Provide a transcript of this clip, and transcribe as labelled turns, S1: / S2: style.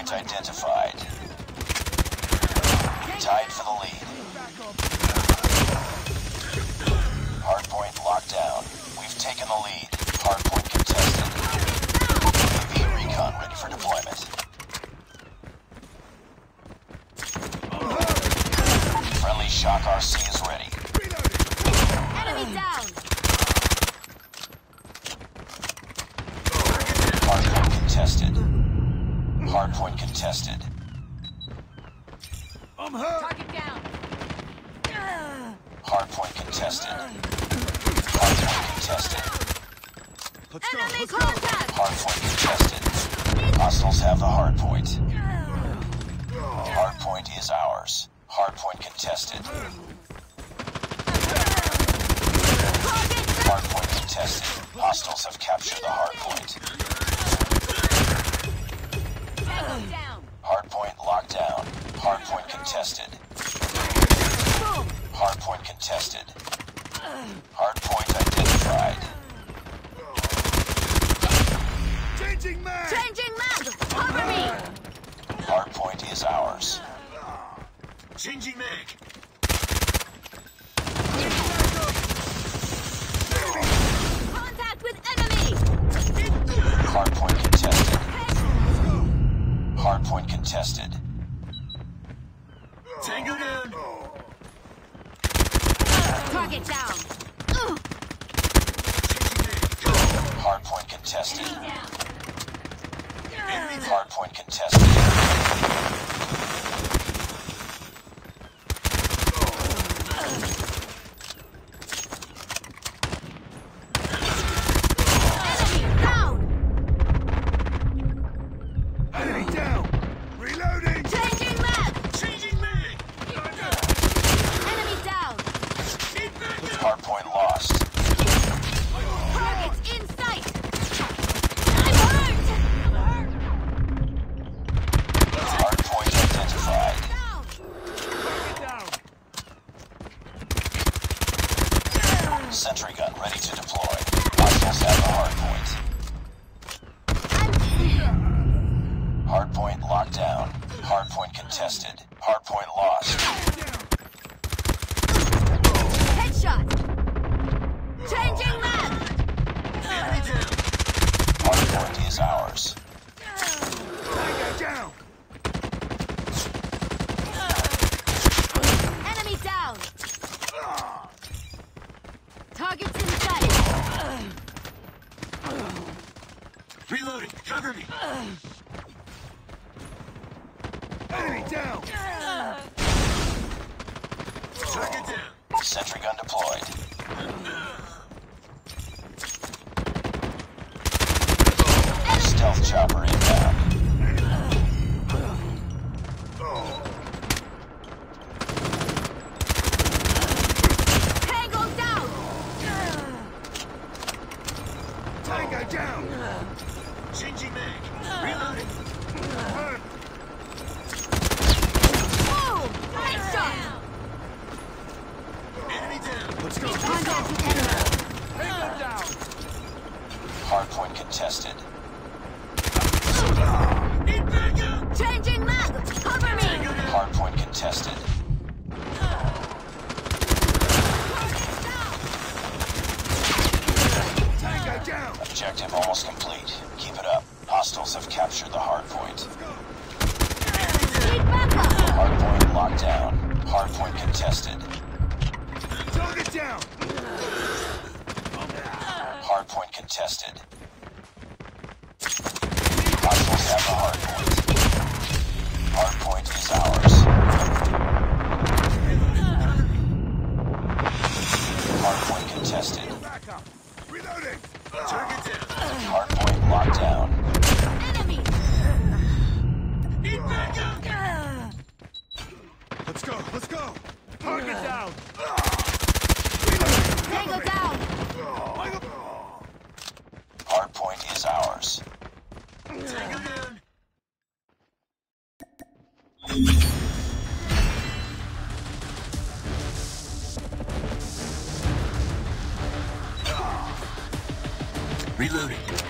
S1: Hardpoint identified. Hardpoint contested.
S2: Target down!
S1: Hardpoint contested. Hardpoint contested.
S2: Enemy contact!
S1: Hardpoint contested. Hostiles have the hardpoint. Hardpoint is ours. Hardpoint contested. Hardpoint contested. Hostiles have captured the hardpoint.
S2: Tango down!
S1: Hardpoint locked down. Hardpoint contested.
S2: Boom!
S1: Hardpoint contested. Hardpoint identified.
S3: Changing mag!
S2: Changing mag! Cover me!
S1: Hardpoint is ours.
S3: Changing mag!
S2: Contact with enemy!
S1: Hardpoint contested. Hardpoint contested.
S3: Tango down!
S2: Target down!
S1: Hardpoint contested. Hardpoint contested. Hardpoint is ours.
S3: Tango down!
S2: Enemy down! Targets in sight!
S3: Reloading! Cover me! Enemy down! Target down!
S1: Sentry gun deployed. Stealth chopper inbound.
S2: Tango down!
S3: Tango down! Changing mag! Reloading!
S2: Boom! Headshot!
S3: Enemy down! Let's go!
S2: Contact with enemy!
S3: Tango down!
S1: Hardpoint contested. Almost complete. Keep it up. Hostiles have captured the hardpoint.
S2: Need backup!
S1: Hardpoint locked down. Hardpoint contested.
S3: Target down!
S1: Hardpoint contested. Hostiles have the hardpoint. Hardpoint.
S3: Down!
S2: Tango down!
S1: Hardpoint is ours.
S3: Tango down! Reloading.